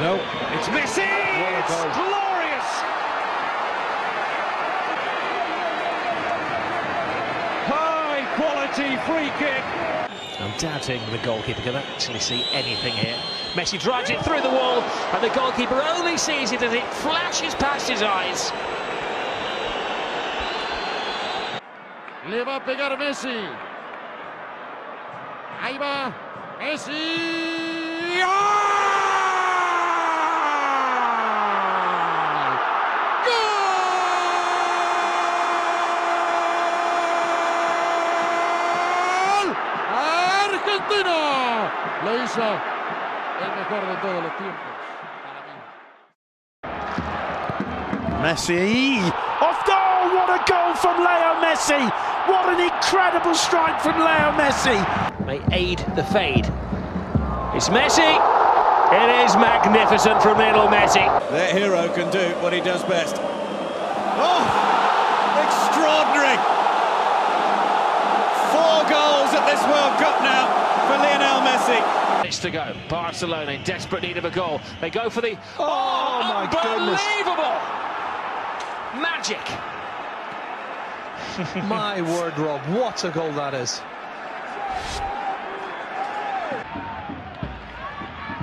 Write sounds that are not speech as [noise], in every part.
No, it's Messi! It's glorious! High quality free kick. I'm doubting the goalkeeper can actually see anything here. Messi drives it through the wall, and the goalkeeper only sees it as it flashes past his eyes. Le va a pegar Messi. Ahí va. Messi. ¡Gol! ¡Argentina! Lo hizo el mejor de todos los tiempos. Para mí. Messi off goal! What a goal from Leo Messi! What an incredible strike from Leo Messi! May aid the fade. It's Messi. It is magnificent from Lionel Messi. Their hero can do what he does best. Oh, extraordinary! Four goals at this World Cup now for Lionel Messi. Minutes to go. Barcelona in desperate need of a goal. They go for the. Oh, oh my goodness. Unbelievable! Magic. [laughs] My word, Rob, what a goal that is.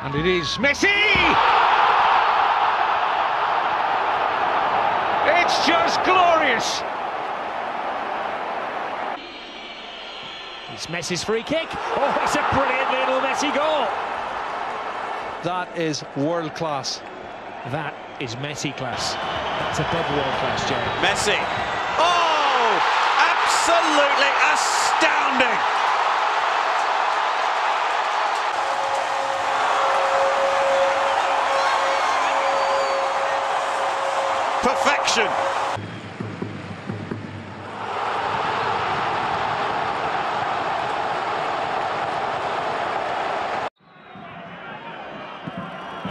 And it is Messi! It's just glorious! It's Messi's free kick. Oh, it's a brilliant little Messi goal. That is world class. That is Messi class. That's above world class, Jerry. Messi. Oh, absolutely astounding! Perfection.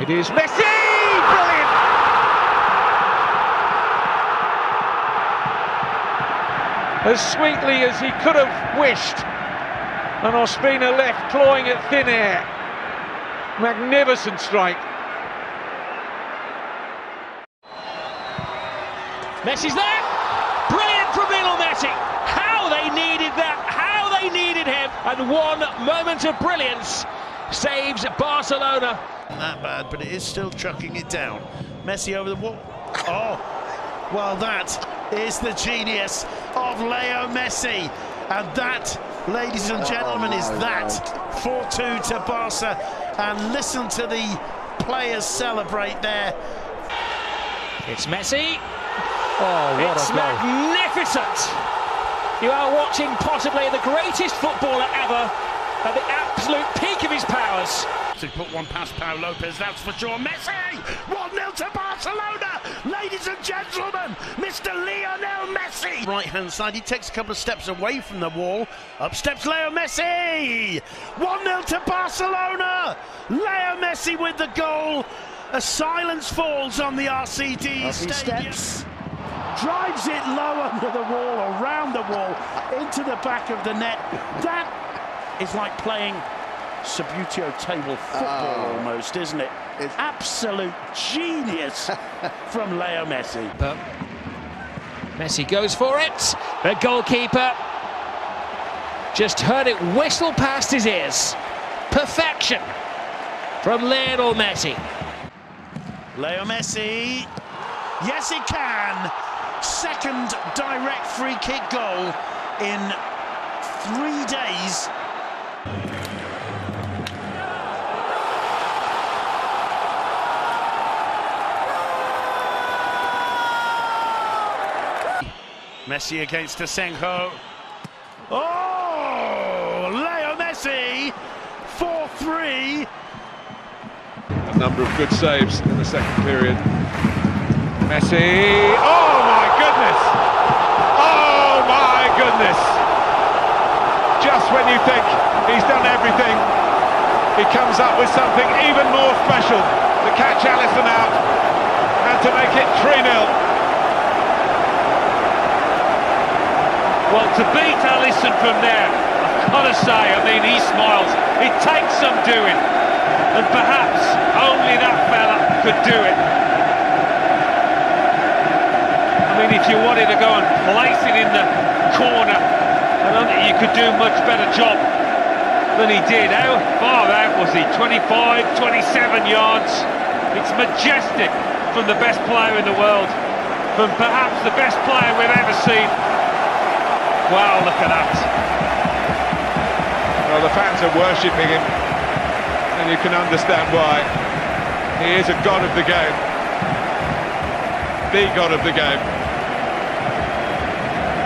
It is Messi! Brilliant! As sweetly as he could have wished. And Ospina left clawing at thin air. Magnificent strike. Messi's there. Brilliant from Lionel Messi. How they needed that. How they needed him. And one moment of brilliance saves Barcelona. That bad, but it is still chucking it down. Messi over the wall. Oh, well, that is the genius of Leo Messi. And that, ladies and gentlemen, is oh, that 4-2 to Barca. And listen to the players celebrate there. It's Messi. Oh, what it's a goal. magnificent. You are watching possibly the greatest footballer ever at the absolute peak of his powers. To put one past Pau Lopez, that's for sure. Messi! 1-0 to Barcelona! Ladies and gentlemen, Mr. Lionel Messi! Right hand side, he takes a couple of steps away from the wall. Up steps Leo Messi! 1-0 to Barcelona! Leo Messi with the goal. A silence falls on the RCD stadium. Drives it low under the wall, around the wall, into the back of the net. That is like playing Subbuteo table football oh. almost, isn't it? It's Absolute genius [laughs] from Leo Messi. But Messi goes for it. The goalkeeper just heard it whistle past his ears. Perfection from Lionel Messi. Leo Messi. Yes, he can. Second direct free kick goal in three days. Messi against Asenjo. Oh, Leo Messi, 4-3. A number of good saves in the second period. Messi. Oh my goodness! Oh my goodness! Just when you think he's done everything, he comes up with something even more special to catch Alisson out and to make it 3 Well, to beat Alisson from there, I've got to say, I mean, he smiles. It takes some doing. And perhaps only that fella could do it. I mean, if you wanted to go and place it in the corner, I don't think you could do a much better job than he did. How far out was he? 25, 27 yards. It's majestic from the best player in the world, from perhaps the best player we've ever seen. Wow, look at that. Well, the fans are worshipping him, and you can understand why. He is a god of the game. The god of the game.